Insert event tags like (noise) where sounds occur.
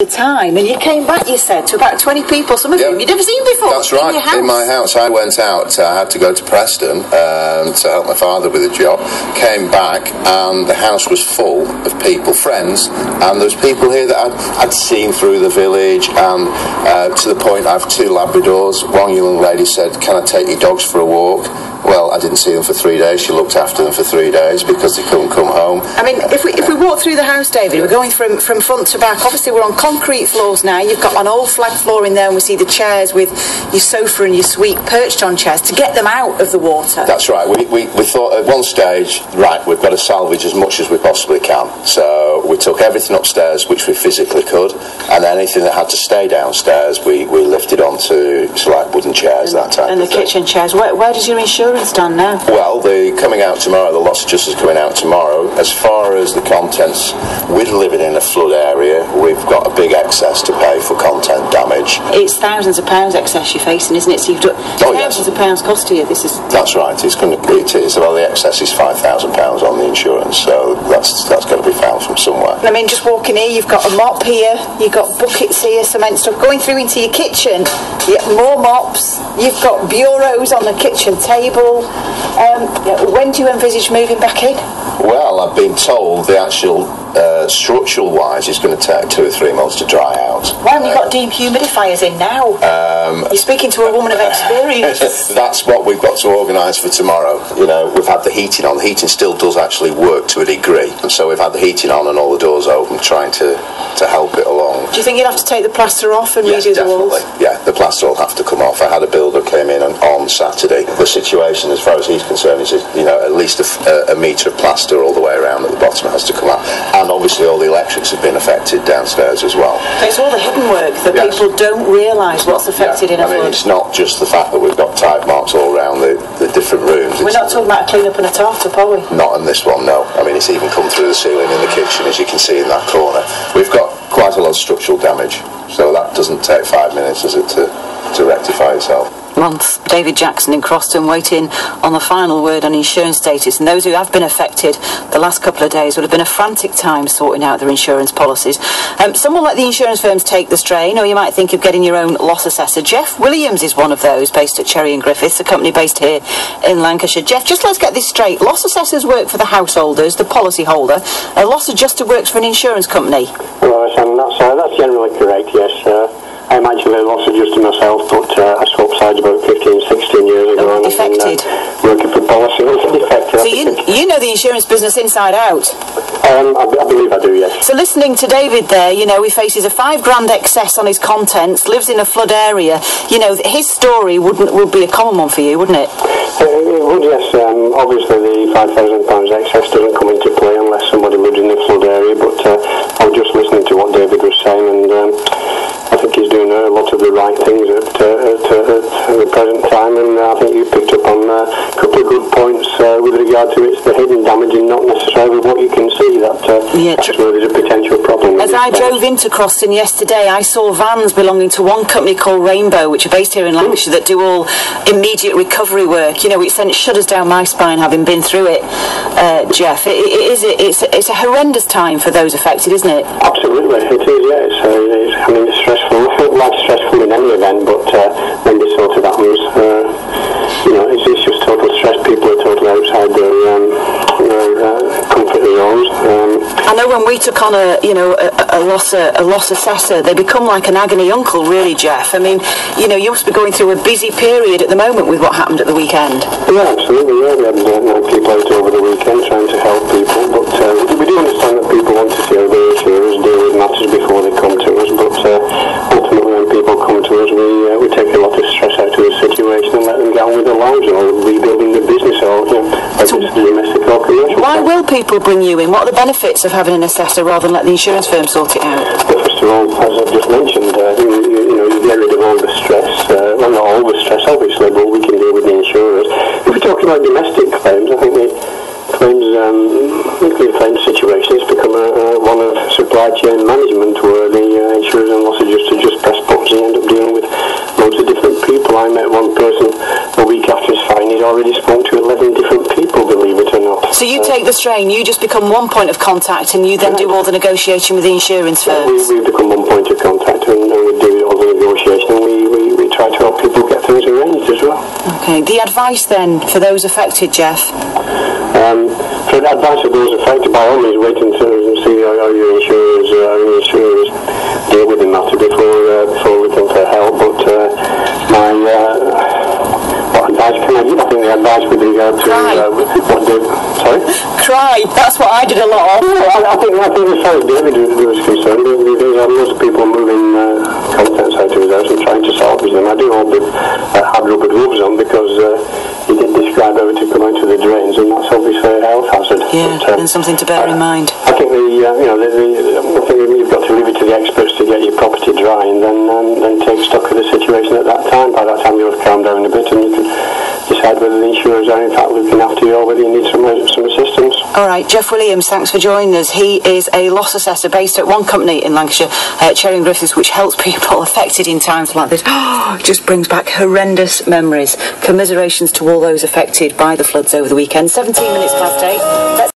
the time, and you came back, you said, to about 20 people, some of Yep. whom you'd never seen before. That's right. house. In my house, I went out. I had to go to Preston um, to help my father with a job. Came back, and the house was full of people, friends, and there was people here that I'd, I'd seen through the village. And uh, to the point, I have two Labradors. One young lady said, "Can I take your dogs for a walk?" Well, I didn't see them for three days. She looked after them for three days because they couldn't come home. I mean, if we if we walk through the house, David, we're going from from front to back. Obviously, we're on concrete floors now. You've got an old flag floor in there, and we see the chairs with your sofa and your suite perched on chairs to get them out of the water. That's right. We, we, we thought at one stage, right, we've got to salvage as much as we possibly can. So we took everything upstairs which we physically could, and anything that had to stay downstairs, we, we lifted onto like wooden chairs, that type and the thing. kitchen chairs. Where, where does your insurance stand now? Well, the coming out tomorrow, the loss adjuster's coming out tomorrow. As far as the contents, we're living in a flood area. We've got a big excess to pay for content damage. It's thousands of pounds excess you're facing, isn't it? So you've done Oh, yes. thousands of pounds cost to you. This is That's right. It's going to be, it is. Well, the excess is five thousand pounds on the insurance, so that's that's got to be found from somewhere. I mean, just walking here, you've got a mop here, you've got buckets here, cement stuff. Going through into your kitchen, you more mops. You've got bureaus on the kitchen table. Um, yeah, when do you envisage moving back in? Well, I've been told the actual uh, structural wise is going to take two or three months to dry out. Why haven't you got dehumidifiers in now? You're speaking to a woman of experience. (laughs) That's what we've got to organise for tomorrow. You know, we've had the heating on. The heating still does actually work to a degree, and so we've had the heating on and all the doors open, trying to to help it along. do you think you'd have to take the plaster off and Yes, redo the definitely. walls? Yeah, the plaster will have to come off. I had a builder came in on, on Saturday. The situation, as far as he's concerned, is you know at least a metre of plaster all the way around at the bottom has to come out, and obviously all the electrics have been affected downstairs as well. It's all the hidden work that Yes. people don't realise what's affected in a I mean, flood. it's not just the fact that we've got tide marks all around the, the different rooms. We're It's not talking about a clean up and a tart up, are we? not in this one, no. I mean, it's even come through the ceiling in the kitchen, as you can see in that corner. We've got quite a lot of structural damage, so that doesn't take five minutes, does it, to, to rectify itself? Month. David Jackson in Croston waiting on the final word on insurance status. And those who have been affected the last couple of days would have been a frantic time sorting out their insurance policies. Um, some will let the insurance firms take the strain, or you might think of getting your own loss assessor. Geoff Williams is one of those based at Cherry and Griffiths, a company based here in Lancashire. Geoff, just let's get this straight. Loss assessors work for the householders, the policy holder. A loss adjuster works for an insurance company. Right, and that's, uh, that's generally correct, yes. Uh, I'm actually a loss adjuster myself, but uh, I swapped sides about 15, 16 years ago. Oh, and defected. uh, working for policy. (laughs) defected. So you, you know the insurance business inside out. um, I, I believe I do, yes. So listening to David there, you know, he faces a five grand excess on his contents, lives in a flood area. You know, his story wouldn't would be a common one for you, wouldn't it? Uh, it would, yes. Um, obviously, the £5,000 excess doesn't come into play unless somebody lives in the flood area, but uh, I was just listening to what David was saying, and um, I think he's doing a lot of the right things at, uh, at, uh, at the present time, and I think you picked up on uh, a couple of good points uh, with regard to it's the hidden damage and not necessarily what you can see. That uh, Yeah, that's tr- where there's a potential problem. As I drove into Croston yesterday, I saw vans belonging to one company called Rainbow, which are based here in Lancashire, that do all immediate recovery work. You know, it sent shudders down my spine having been through it, uh, Geoff. It, it is it's, it's a horrendous time for those affected, isn't it? Absolutely, it is. Yeah, stressful. Life's stressful in any event, but uh, when this sort of happens, uh, you know, it's, it's just total stress. People are totally outside their, um, their uh, comfort zones. Um, I know when we took on a you know a, a loss a, a loss assessor, they become like an agony uncle, really, Geoff. I mean, you know, you must be going through a busy period at the moment with what happened at the weekend. yeah, absolutely. Yeah, we had uh, people out over the weekend trying to help people, but uh, we, do understand that people want to see how their insurers deal with matters before they come people bring you in? What are the benefits of having an assessor rather than let the insurance firm sort it out? First of all, as I've just mentioned, uh, you, you, you know, you get rid of all the stress. Uh, well, not all the stress, obviously, but we can deal with the insurers. If we're talking about domestic claims, I think the claims, um, nuclear claims situation has become a, a, one of supply chain management, where the uh, insurers and loss adjusters just press buttons and end up dealing with people. I met one person a week after his fine. He'd already spoken to 11 different people, believe it or not. So you uh, take the strain. You just become one point of contact and you then yeah. do all the negotiation with the insurance firms. Yeah, we, we become one point of contact and, and we do all the negotiation. We, we, we try to help people get things arranged as well. Okay. The advice then for those affected, Geoff? Um, for the advice of those affected, by all means, wait until you see how your insurance advice to Cry. uh, what the sorry. Cry. That's what I did a lot of. I, I think I think as far as David was concerned, there, there are lots of people moving uh, contents out of his house and trying to salvage them. I do hope that uh, have rubber gloves on because uh, he did describe how it to come out of the drains, and that's obviously a health hazard. Yeah, But, uh, and something to bear in mind. I think the uh, you know the, the, I think you've got to leave it to the experts to get your property dry and then um, then take stock of the situation at that time. By that time you'll have calmed down a bit and you can decide whether the insurers are in fact looking after you or whether you need some some assistance. All right, Geoff Williams, thanks for joining us. He is a loss assessor based at one company in Lancashire, uh, and Griffiths, which helps people (laughs) affected in times like this. (gasps) just brings back horrendous memories. Commiserations to all those affected by the floods over the weekend. 17 minutes past 8. Let's